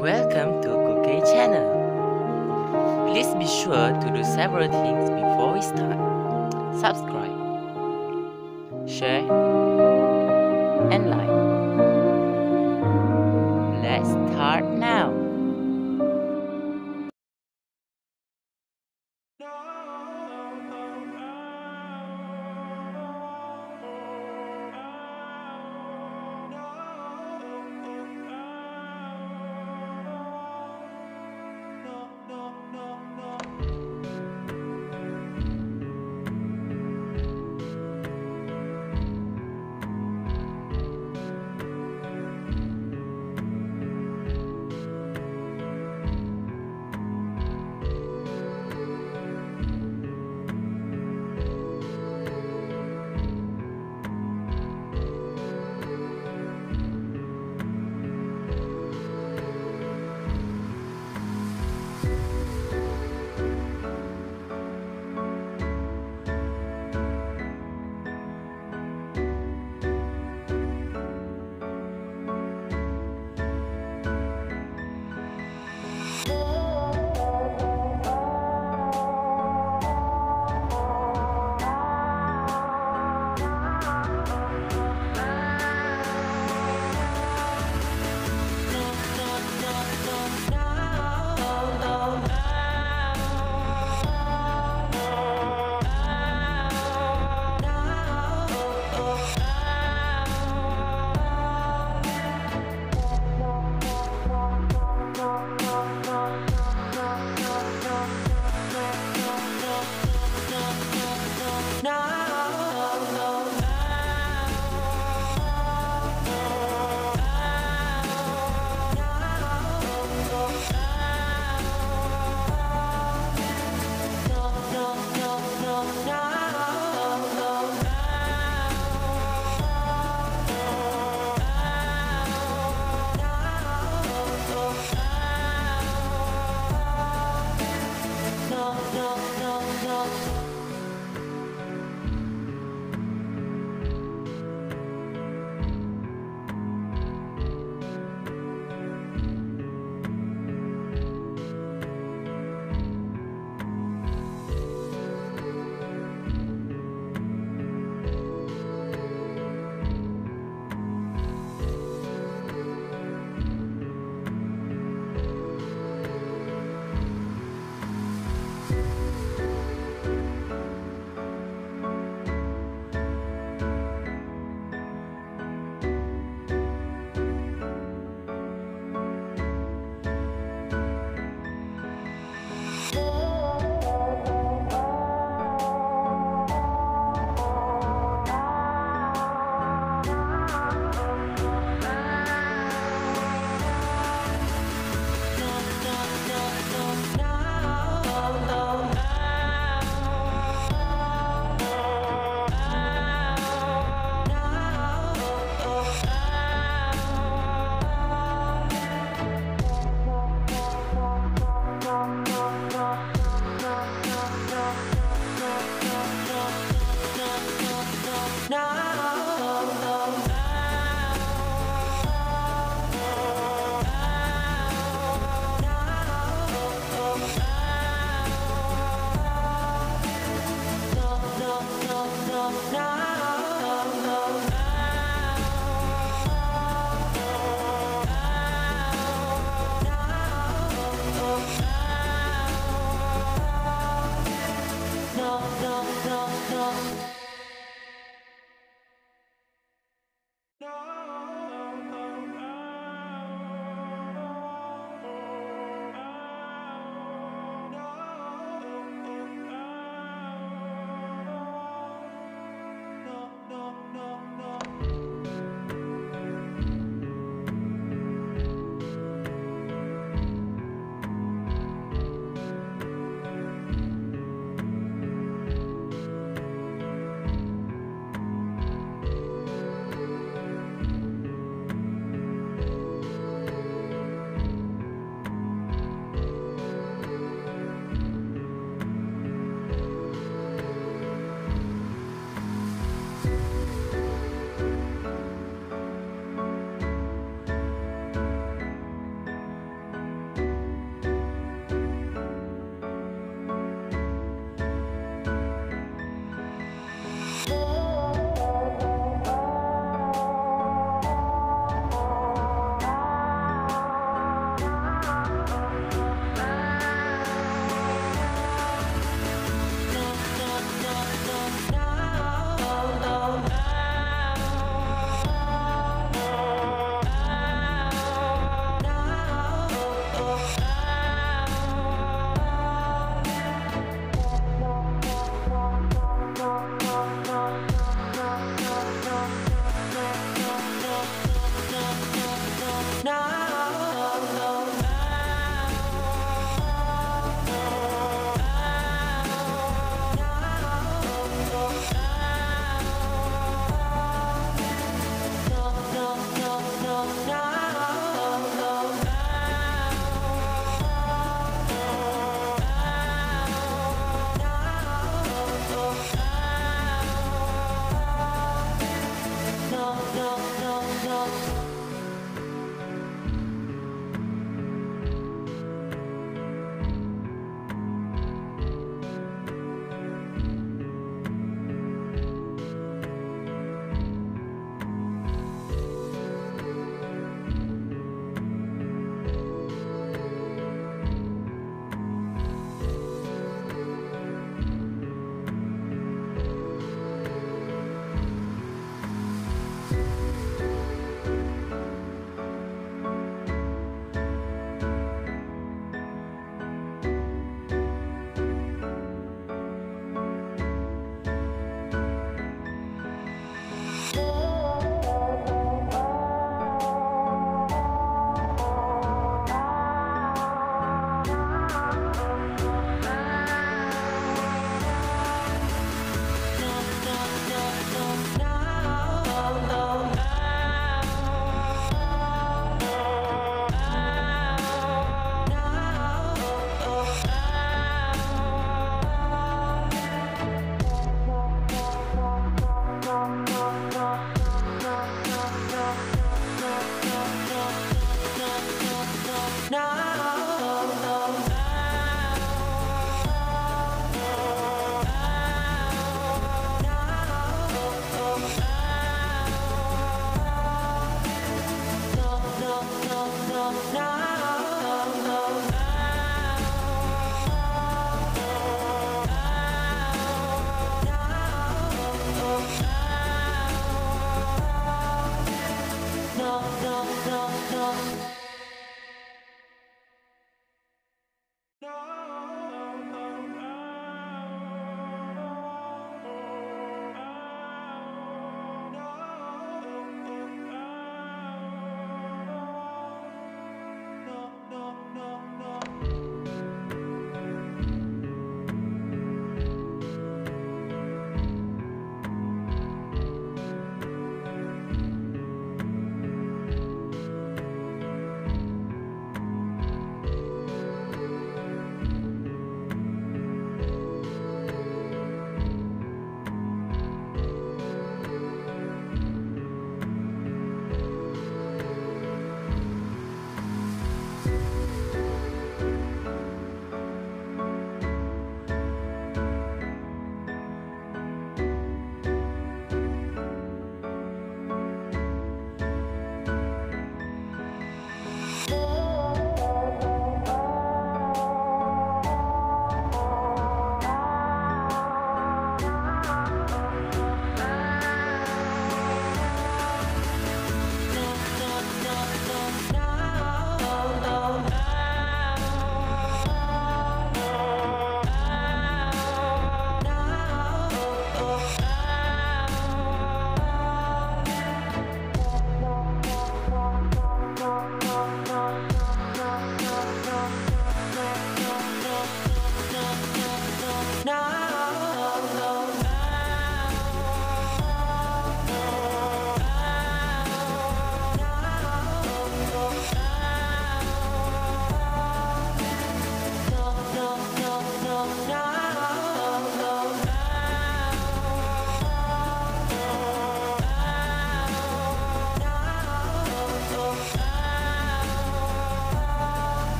Welcome to KooKei channel. Please be sure to do several things before we start. Subscribe, share, and like. Let's start now.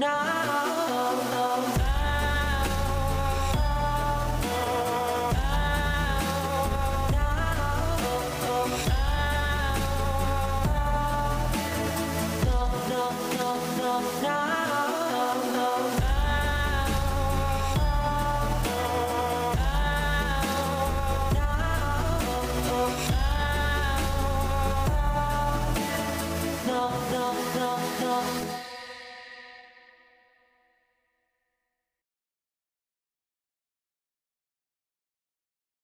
now.